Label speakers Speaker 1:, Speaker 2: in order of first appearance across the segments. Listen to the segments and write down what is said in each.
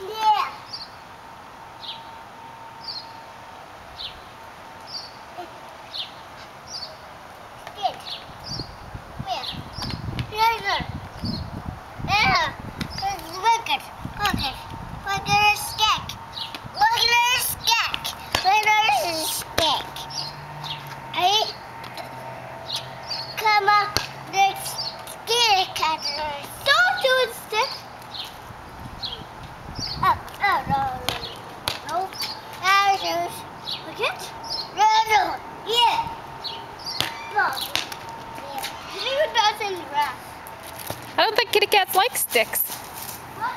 Speaker 1: Yeah. Cricket? No, yeah. No. Yeah. He even does in the grass.
Speaker 2: I don't think kitty cats like sticks.
Speaker 1: What?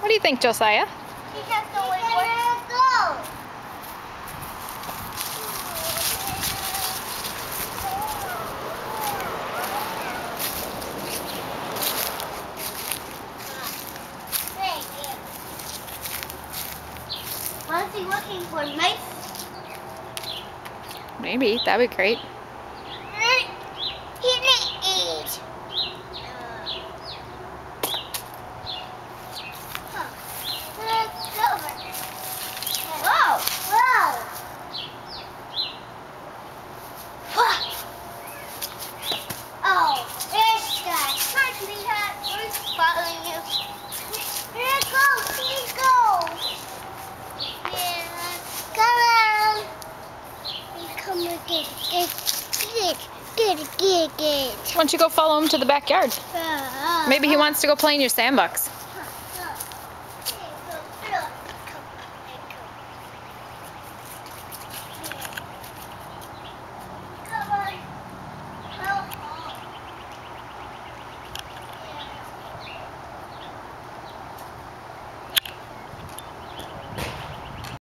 Speaker 2: What do you think, Josiah?
Speaker 1: Has no way to go. Was he looking for mice?
Speaker 2: Maybe. That'd be great. Why don't you go follow him to the backyard? Maybe he wants to go play in your sandbox.